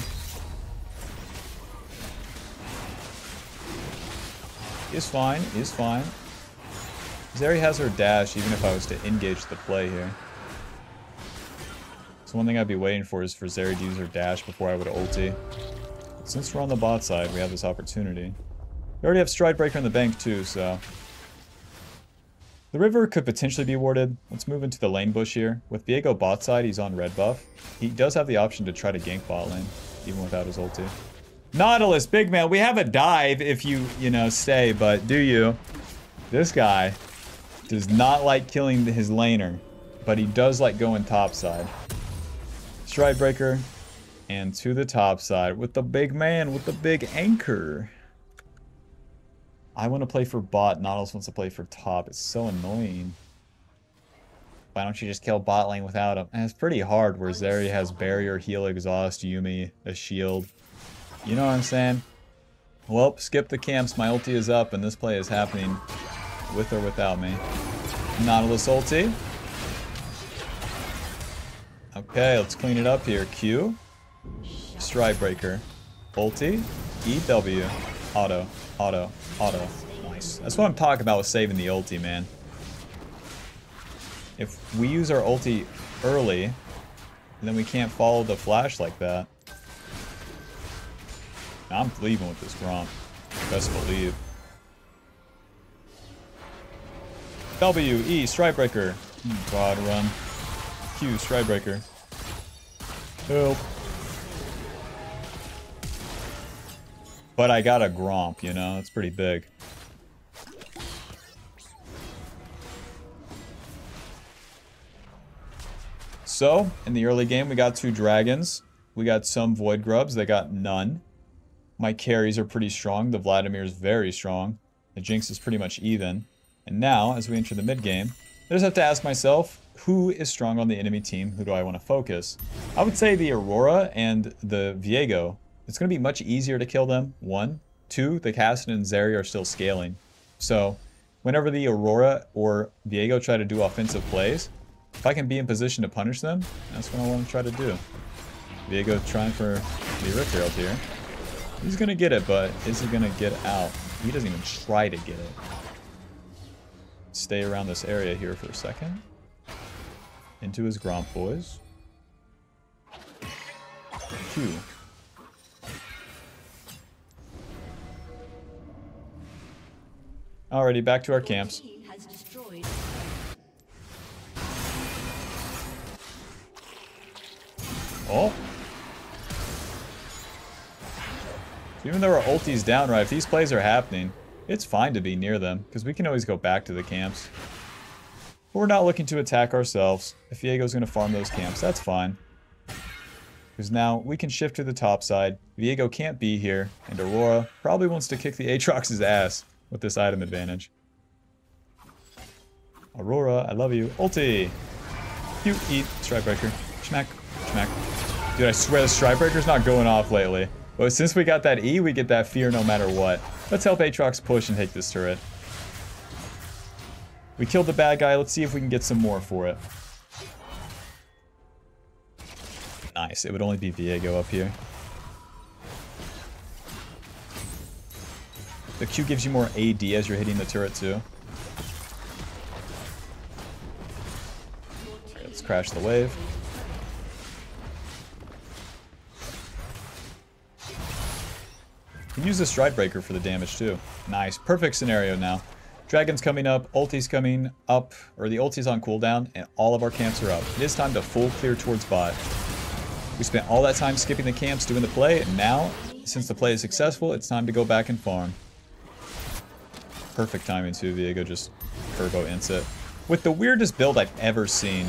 Is fine, is fine. Zeri has her dash, even if I was to engage the play here. So one thing I'd be waiting for is for Zeri to use her dash before I would ulti. Since we're on the bot side, we have this opportunity. We already have Stridebreaker in the bank too, so... The river could potentially be warded. Let's move into the lane bush here. With Viego bot side, he's on red buff. He does have the option to try to gank bot lane, even without his ulti. Nautilus, big man, we have a dive if you, you know, stay, but do you? This guy does not like killing his laner, but he does like going top side. Stridebreaker, and to the top side with the big man with the big anchor. I want to play for bot, Nautilus wants to play for top. It's so annoying. Why don't you just kill bot lane without him? And it's pretty hard where Zeri has barrier, heal, exhaust, Yuumi, a shield. You know what I'm saying? Well, skip the camps. My ulti is up and this play is happening with or without me. Nautilus ulti. Okay, let's clean it up here. Q. Stridebreaker. Ulti. EW. Auto. Auto. Auto. Nice. That's what I'm talking about with saving the ulti, man. If we use our ulti early, then we can't follow the flash like that. I'm leaving with this Gromp. Best believe. W, E, Stridebreaker. God, run. Q, Stridebreaker. Help. But I got a Gromp, you know? It's pretty big. So, in the early game, we got two dragons. We got some Void Grubs. They got none. My carries are pretty strong. The Vladimir is very strong. The Jinx is pretty much even. And now, as we enter the mid game, I just have to ask myself, who is strong on the enemy team? Who do I want to focus? I would say the Aurora and the Viego it's going to be much easier to kill them, one. Two, the Kassadin and Zeri are still scaling. So, whenever the Aurora or Viego try to do offensive plays, if I can be in position to punish them, that's what I want to try to do. Viego trying for the Rift Herald here. He's going to get it, but is he going to get out? He doesn't even try to get it. Stay around this area here for a second. Into his Gromp boys. Two. Alrighty, back to our camps. Oh. even though our ulti's down right, if these plays are happening, it's fine to be near them, because we can always go back to the camps. But we're not looking to attack ourselves. If Viego's going to farm those camps, that's fine. Because now we can shift to the top side. Viego can't be here, and Aurora probably wants to kick the Aatrox's ass with this item advantage. Aurora, I love you. Ulti! You eat Stridebreaker. Schmack. Schmack. Dude, I swear the Stridebreaker's not going off lately. But since we got that E, we get that fear no matter what. Let's help Aatrox push and take this turret. We killed the bad guy. Let's see if we can get some more for it. Nice. It would only be Viego up here. The Q gives you more AD as you're hitting the turret too. Let's crash the wave. Use the Stridebreaker for the damage too. Nice. Perfect scenario now. Dragon's coming up, ulti's coming up, or the ulti's on cooldown, and all of our camps are up. It is time to full clear towards bot. We spent all that time skipping the camps, doing the play, and now, since the play is successful, it's time to go back and farm. Perfect timing too, Viego just turbo ints it. With the weirdest build I've ever seen,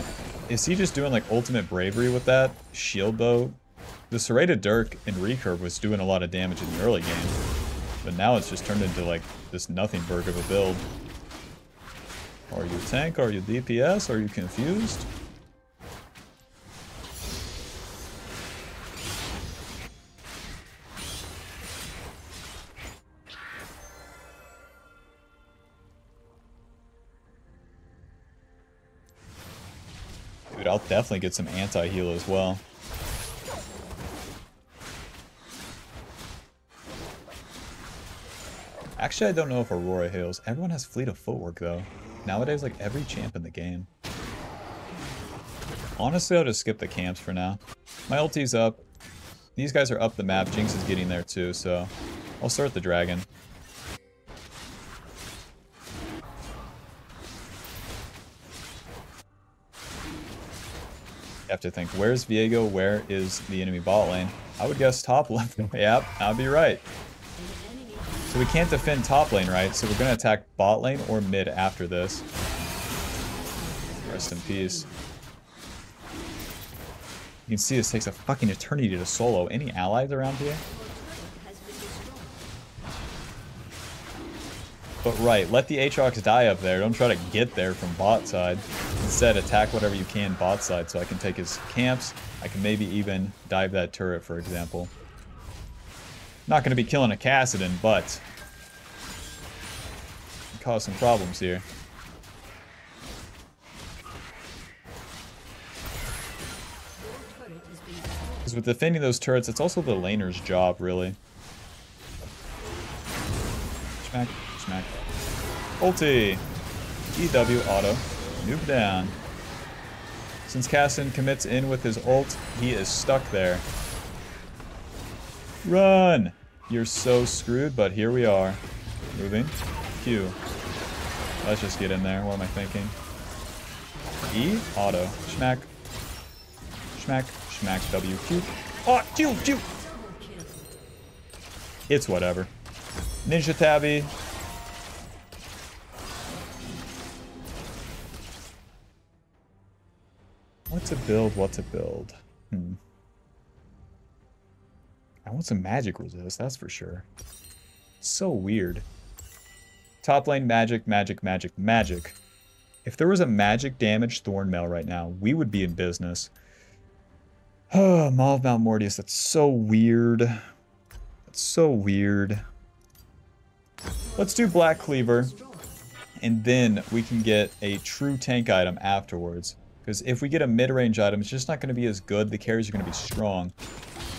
is he just doing like ultimate bravery with that? Shield bow? The serrated Dirk and recurve was doing a lot of damage in the early game. But now it's just turned into like this nothing burg of a build. Are you tank? Are you DPS? Are you confused? Dude, I'll definitely get some anti-heal as well. Actually, I don't know if Aurora heals. Everyone has fleet of footwork, though. Nowadays, like, every champ in the game. Honestly, I'll just skip the camps for now. My ulti's up. These guys are up the map. Jinx is getting there, too, so... I'll start the dragon. You have to think, where's Viego? Where is the enemy bot lane? I would guess top left. yep, I'd be right. So we can't defend top lane, right? So we're going to attack bot lane or mid after this. Rest in peace. You can see this takes a fucking eternity to solo. Any allies around here? But right, let the Aatrox die up there. Don't try to get there from bot side. Instead, attack whatever you can bot side so I can take his camps. I can maybe even dive that turret, for example. Not going to be killing a Kassadin, but... Cause some problems here. Because with defending those turrets, it's also the laner's job, really. Smack. Smack. Ulti. EW auto. Nuke down. Since Kassadin commits in with his ult, he is stuck there. Run! You're so screwed, but here we are. Moving. Q. Let's just get in there. What am I thinking? E? Auto. Schmack. Schmack. Schmack. W. Q. Oh, Q! Q! It's whatever. Ninja Tabi. What to build, what to build. Hmm. I want some magic resist, that's for sure. So weird. Top lane magic, magic, magic, magic. If there was a magic damage Thornmail right now, we would be in business. Oh, Maw of Malmortius, that's so weird. That's so weird. Let's do Black Cleaver, and then we can get a true tank item afterwards. Because if we get a mid-range item, it's just not going to be as good. The carries are going to be strong.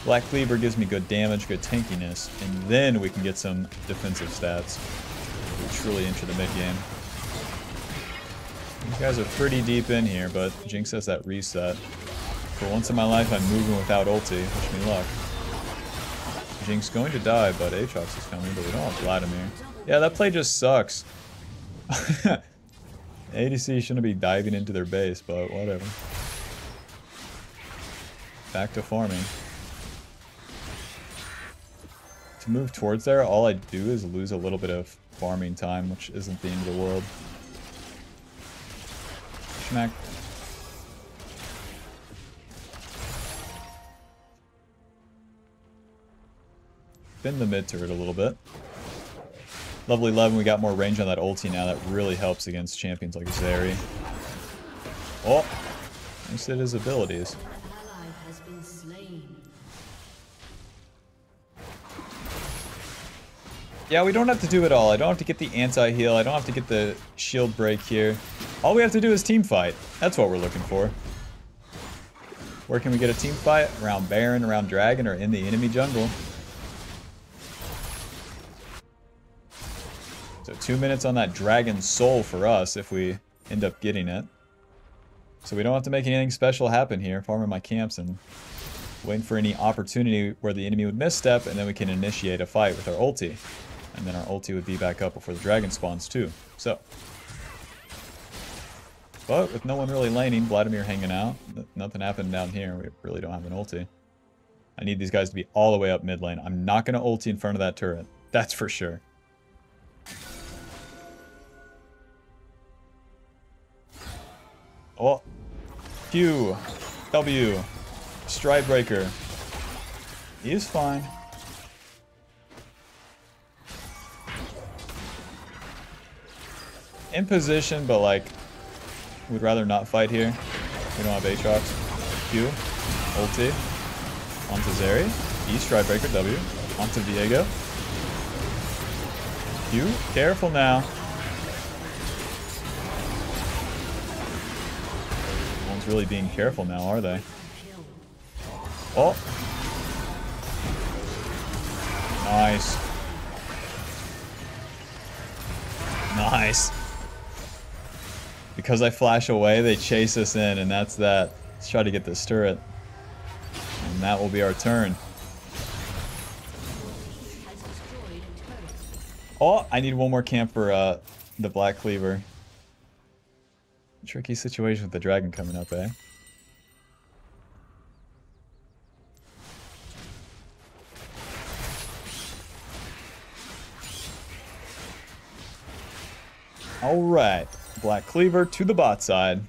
Black Cleaver gives me good damage, good tankiness, and then we can get some defensive stats. We truly enter the mid-game. These guys are pretty deep in here, but Jinx has that reset. For once in my life, I'm moving without ulti. Wish me luck. Jinx going to die, but Aatrox is coming, but we don't have Vladimir. Yeah, that play just sucks. ADC shouldn't be diving into their base, but whatever. Back to farming. To move towards there, all I do is lose a little bit of farming time, which isn't the end of the world. Schmack. Bend the mid turret a little bit. Level 11, we got more range on that ulti now. That really helps against champions like Zeri. Oh! Instead his abilities. Yeah, we don't have to do it all. I don't have to get the anti-heal. I don't have to get the shield break here. All we have to do is team fight. That's what we're looking for. Where can we get a team fight? Around Baron, around Dragon, or in the enemy jungle. So two minutes on that Dragon Soul for us if we end up getting it. So we don't have to make anything special happen here, farming my camps and waiting for any opportunity where the enemy would misstep, and then we can initiate a fight with our ulti. And then our ulti would be back up before the dragon spawns too. So. But with no one really laning, Vladimir hanging out, nothing happened down here. We really don't have an ulti. I need these guys to be all the way up mid lane. I'm not going to ulti in front of that turret. That's for sure. Oh. Q. W. Stridebreaker. He is fine. In position, but like, we'd rather not fight here. We don't have Aatrox. Q. Ulti. Onto Zeri. E. Stridebreaker. W. Onto Viego. Q. Careful now. No one's really being careful now, are they? Oh! Nice. Nice. Because I flash away, they chase us in, and that's that. Let's try to get this turret. And that will be our turn. Oh, I need one more camp for uh, the Black Cleaver. Tricky situation with the dragon coming up, eh? All right. Black Cleaver to the bot side.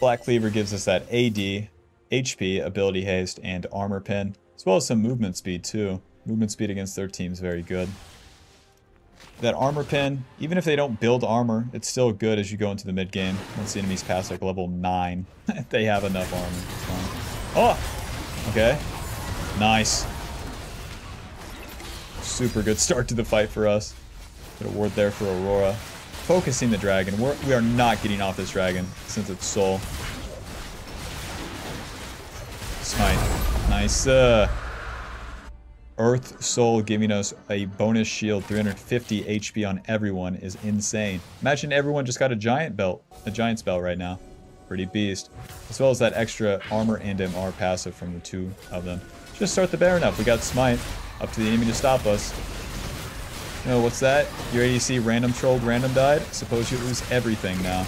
Black Cleaver gives us that AD, HP, ability haste, and armor pen, as well as some movement speed too. Movement speed against their team is very good. That armor pen, even if they don't build armor, it's still good as you go into the mid game. Once the enemies pass like level 9, they have enough armor. Oh! Okay. Nice. Super good start to the fight for us. Put a ward there for Aurora. Focusing the dragon. We're, we are not getting off this dragon since it's soul. Smite. Nice. Uh, Earth Soul giving us a bonus shield, 350 HP on everyone is insane. Imagine everyone just got a giant belt, a giant spell right now. Pretty beast. As well as that extra armor and MR passive from the two of them. Just start the Baron up. We got Smite. Up to the enemy to stop us. No, what's that? Your ADC random trolled, random died? Suppose you lose everything now.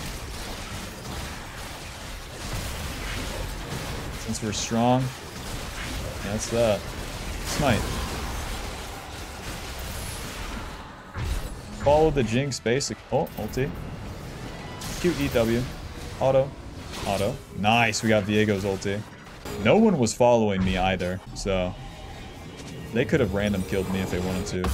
Since we're strong, that's that. Smite. Follow the Jinx basic. Oh, ulti. Cute EW. Auto. Auto. Nice, we got Viego's ulti. No one was following me either, so... They could have random killed me if they wanted to.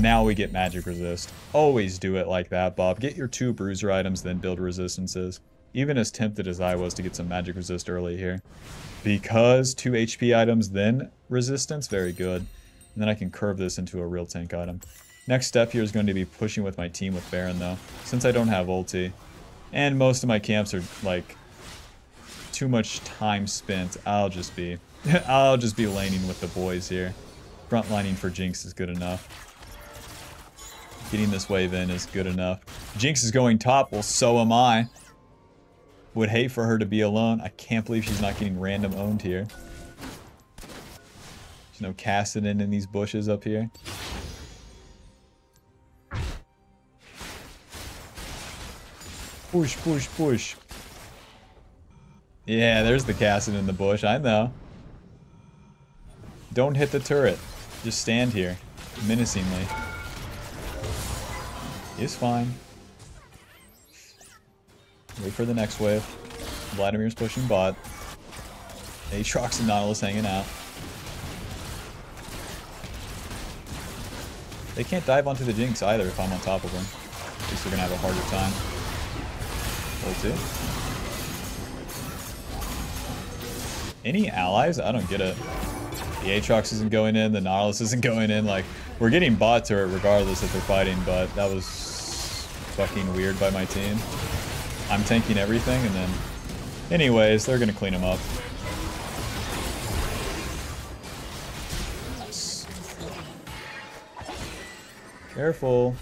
Now we get magic resist. Always do it like that, Bob. Get your two bruiser items, then build resistances. Even as tempted as I was to get some magic resist early here. Because two HP items, then resistance, very good. And then I can curve this into a real tank item. Next step here is going to be pushing with my team with Baron, though. Since I don't have ulti. And most of my camps are, like, too much time spent. I'll just be... I'll just be laning with the boys here. Frontlining for Jinx is good enough. Getting this wave in is good enough. Jinx is going top, well so am I. Would hate for her to be alone. I can't believe she's not getting random owned here. There's no Kassadin in in these bushes up here. Push, push, push. Yeah, there's the Kassadin in the bush, I know. Don't hit the turret. Just stand here, menacingly. He's fine. Wait for the next wave. Vladimir's pushing bot. Aatrox and Nautilus hanging out. They can't dive onto the Jinx either if I'm on top of them. At least they're gonna have a harder time. Ulti. Any allies? I don't get it. The Aatrox isn't going in, the Nautilus isn't going in, like, we're getting bot turret regardless if they're fighting, but that was fucking weird by my team. I'm tanking everything, and then... Anyways, they're gonna clean them up. Careful.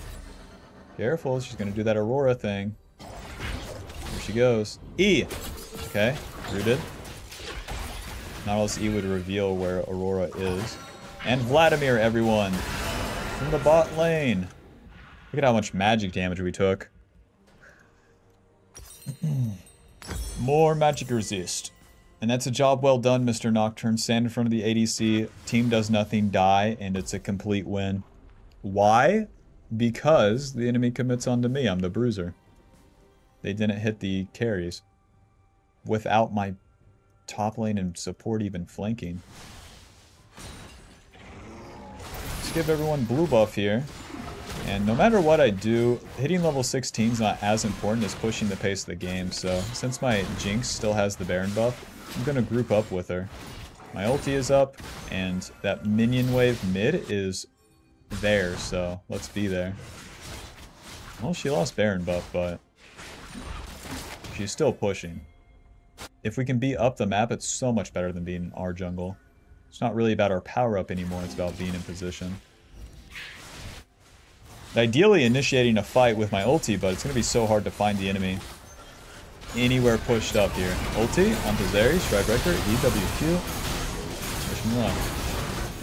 Careful, she's gonna do that Aurora thing. Here she goes. E! Okay, rooted. Nautilus E would reveal where Aurora is. And Vladimir, everyone! From the bot lane! Look at how much magic damage we took. More magic resist. And that's a job well done, Mr. Nocturne. Stand in front of the ADC, team does nothing, die, and it's a complete win. Why? Because the enemy commits onto me, I'm the bruiser. They didn't hit the carries. Without my top lane and support even flanking. Let's give everyone blue buff here. And no matter what I do, hitting level 16 is not as important as pushing the pace of the game. So since my Jinx still has the Baron buff, I'm going to group up with her. My ulti is up, and that minion wave mid is there, so let's be there. Well, she lost Baron buff, but she's still pushing. If we can be up the map, it's so much better than being in our jungle. It's not really about our power up anymore, it's about being in position. Ideally initiating a fight with my ulti, but it's going to be so hard to find the enemy anywhere pushed up here. Ulti onto Zeri, Stridebreaker, EWQ.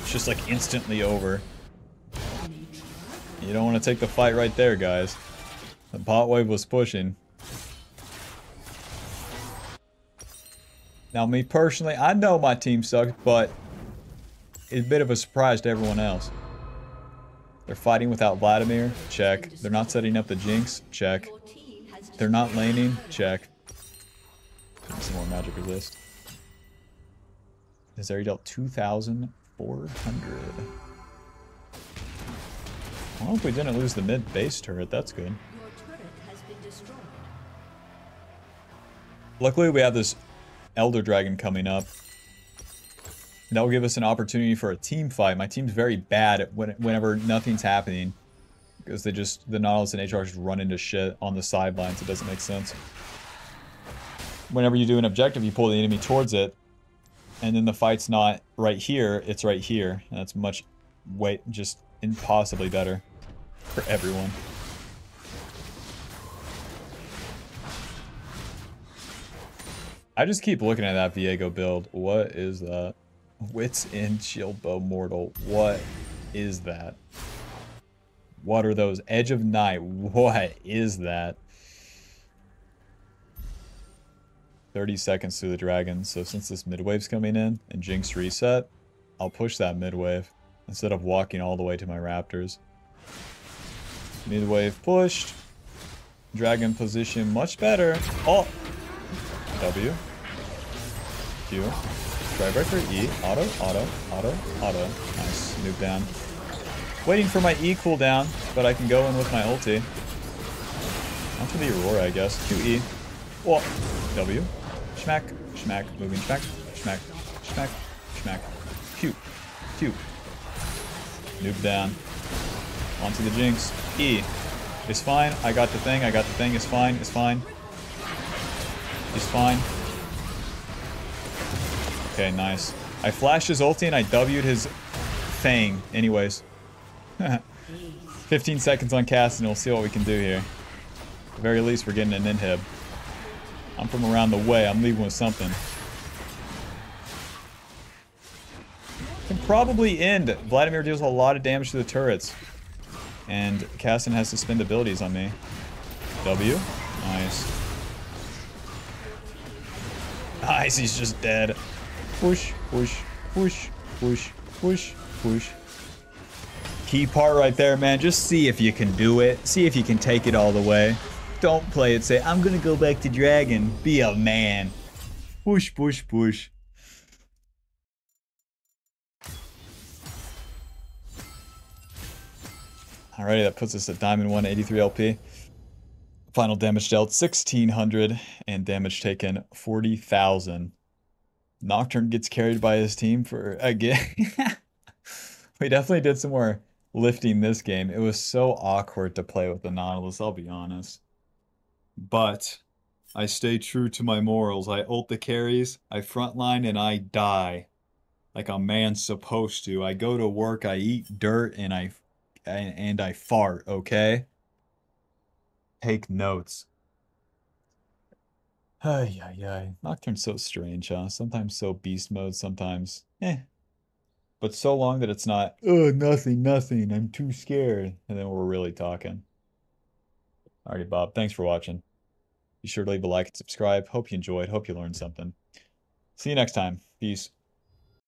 It's just like instantly over. You don't want to take the fight right there, guys. The bot wave was pushing. Now, me personally, I know my team sucks, but it's a bit of a surprise to everyone else. They're fighting without Vladimir. Check. They're not setting up the Jinx. Check. They're not laning. Check. Some more magic resist. His area dealt 2,400. I hope we didn't lose the mid base turret. That's good. Luckily, we have this Elder Dragon coming up. That will give us an opportunity for a team fight. My team's very bad when, whenever nothing's happening. Because they just, the Nautilus and HR just run into shit on the sidelines. It doesn't make sense. Whenever you do an objective, you pull the enemy towards it. And then the fight's not right here, it's right here. And that's much, way, just impossibly better for everyone. I just keep looking at that Viego build. What is that? Wit's End Shield Bow Mortal. What is that? What are those? Edge of Night. What is that? 30 seconds to the dragon. So since this mid wave's coming in and Jinx reset, I'll push that midwave instead of walking all the way to my Raptors. Midwave pushed. Dragon position much better. Oh! W. Q. Stridebreaker, E. Auto, auto, auto, auto. Nice. Move down. Waiting for my E cooldown, but I can go in with my ulti. Onto the Aurora, I guess. QE. Oh. W. Schmack. Schmack. Moving schmack. Schmack. Schmack. Schmack. Q. Q. Move down. Onto the Jinx. E. It's fine. I got the thing. I got the thing. It's fine. It's fine. He's fine. Okay, nice. I flashed his ulti and I W'd his Fang. Anyways. 15 seconds on cast and we'll see what we can do here. At the very least, we're getting an inhib. I'm from around the way. I'm leaving with something. Can probably end. Vladimir deals a lot of damage to the turrets. And Casson has suspend abilities on me. W. Nice. Nice, he's just dead. Push, push, push, push, push, push. Key part right there, man. Just see if you can do it. See if you can take it all the way. Don't play it. Say, I'm gonna go back to Dragon. Be a man. Push, push, push. Alrighty, that puts us at Diamond 183 LP. Final damage dealt 1600 and damage taken 40,000. Nocturne gets carried by his team for again. we definitely did some more lifting this game. It was so awkward to play with the Nautilus, I'll be honest. But I stay true to my morals. I ult the carries, I frontline, and I die. Like a man's supposed to. I go to work, I eat dirt, and I and, and I fart, okay? Take notes. Ay, ay, ay. Nocturne's so strange, huh? Sometimes so beast mode, sometimes eh. But so long that it's not, oh, nothing, nothing, I'm too scared. And then we're really talking. Alrighty, Bob. Thanks for watching. Be sure to leave a like and subscribe. Hope you enjoyed. Hope you learned something. See you next time. Peace.